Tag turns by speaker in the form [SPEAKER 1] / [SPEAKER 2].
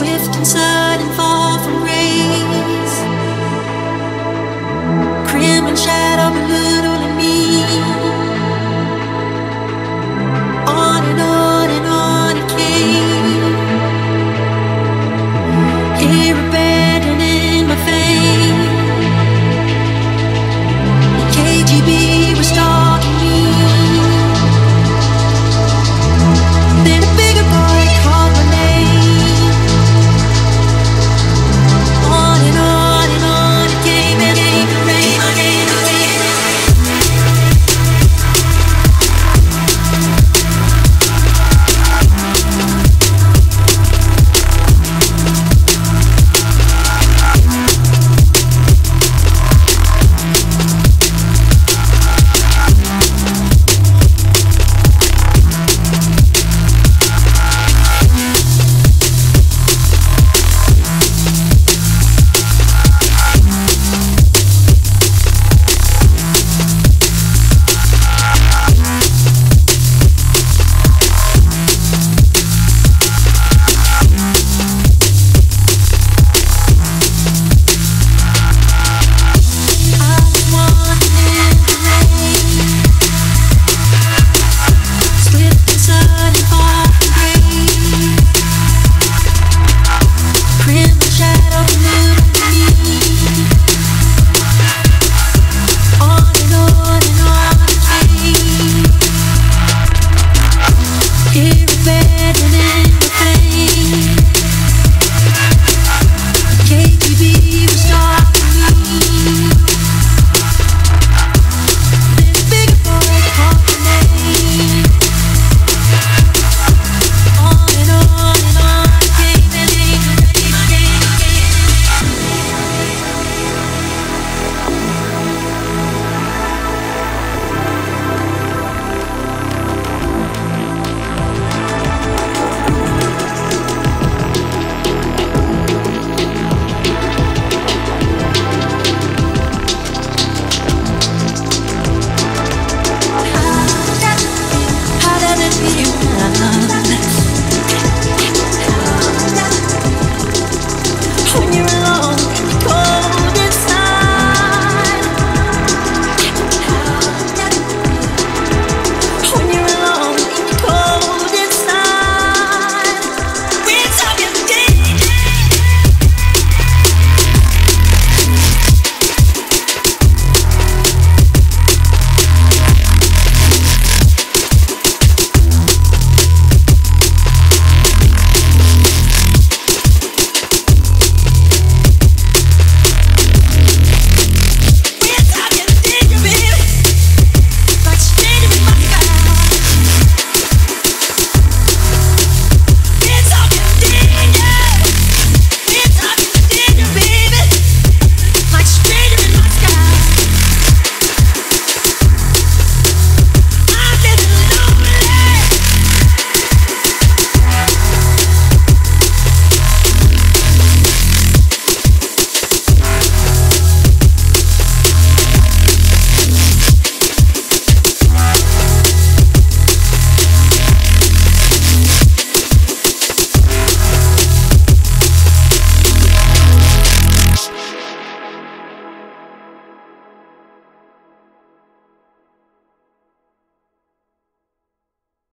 [SPEAKER 1] swift and sudden fall from grace. Crimson shadow blue.